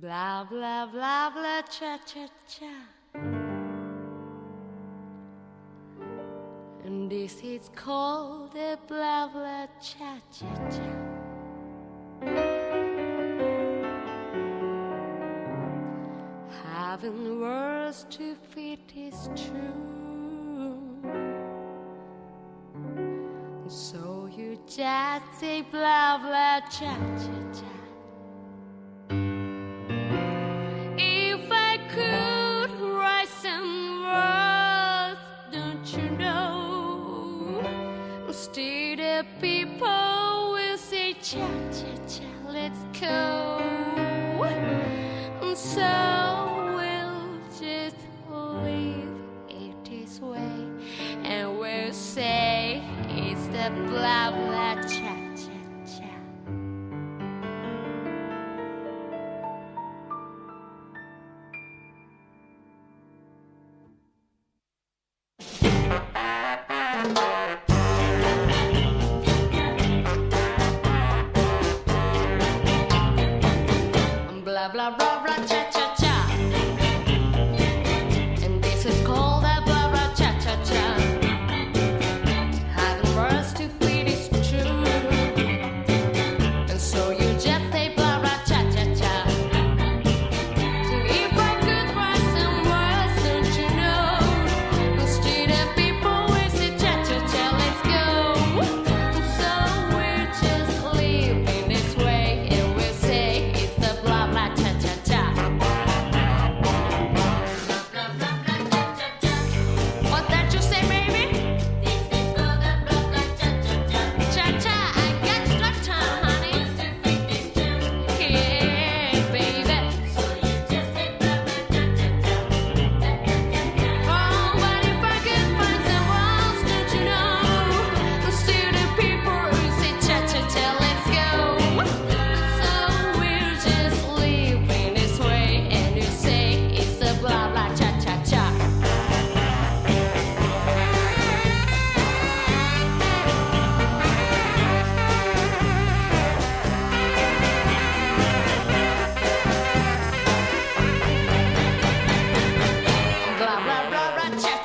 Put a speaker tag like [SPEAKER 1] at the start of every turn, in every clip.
[SPEAKER 1] Blah, blah, blah, blah, cha, cha, cha. And this is called a blah, blah, cha, cha, cha. Having words to fit is true. So you just say blah, blah, cha, cha, cha. People will say, cha cha cha, let's go. And so we'll just leave it this way, and we'll say it's the blah blah cha cha cha. Blah blah blah blah cha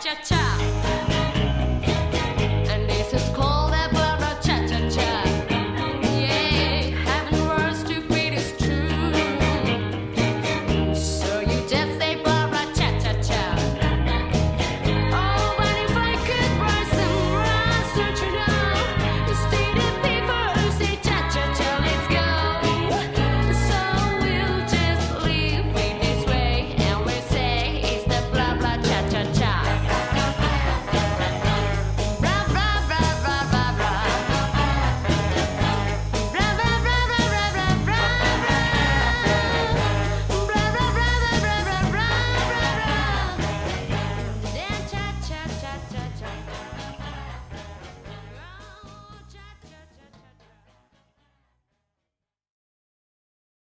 [SPEAKER 1] cha cha.